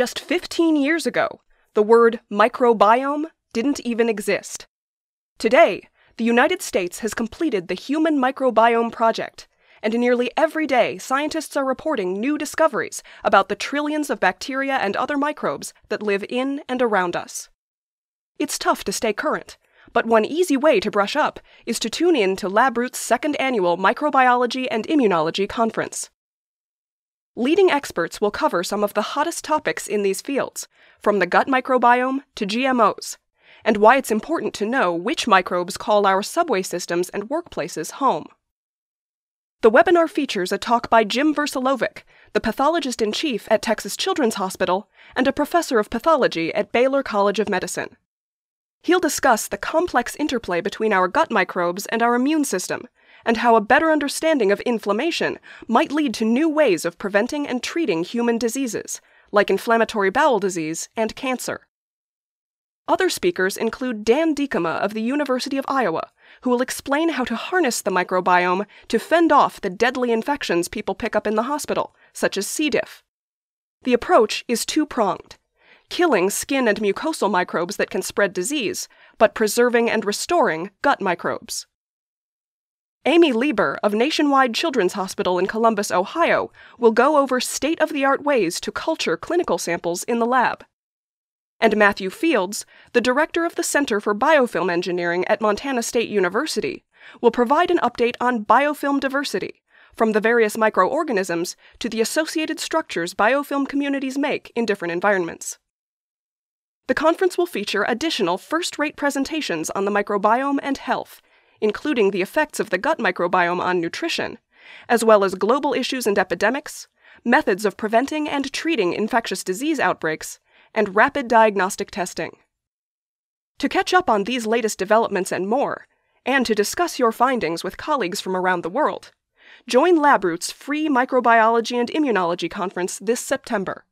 just 15 years ago, the word microbiome didn't even exist. Today, the United States has completed the Human Microbiome Project, and nearly every day scientists are reporting new discoveries about the trillions of bacteria and other microbes that live in and around us. It's tough to stay current, but one easy way to brush up is to tune in to LabRoots second annual Microbiology and Immunology Conference. Leading experts will cover some of the hottest topics in these fields, from the gut microbiome to GMOs, and why it's important to know which microbes call our subway systems and workplaces home. The webinar features a talk by Jim Versalovic, the pathologist in chief at Texas Children's Hospital and a professor of pathology at Baylor College of Medicine. He'll discuss the complex interplay between our gut microbes and our immune system, and how a better understanding of inflammation might lead to new ways of preventing and treating human diseases, like inflammatory bowel disease and cancer. Other speakers include Dan Diekema of the University of Iowa, who will explain how to harness the microbiome to fend off the deadly infections people pick up in the hospital, such as C. diff. The approach is two pronged killing skin and mucosal microbes that can spread disease, but preserving and restoring gut microbes. Amy Leber of Nationwide Children's Hospital in Columbus, Ohio, will go over state of the art ways to culture clinical samples in the lab and Matthew Fields, the director of the Center for Biofilm Engineering at Montana State University, will provide an update on biofilm diversity, from the various microorganisms to the associated structures biofilm communities make in different environments. The conference will feature additional first rate presentations on the microbiome and health, including the effects of the gut microbiome on nutrition, as well as global issues and epidemics, methods of preventing and treating infectious disease outbreaks, and rapid diagnostic testing. To catch up on these latest developments and more, and to discuss your findings with colleagues from around the world, join LabRoots free microbiology and immunology conference this September.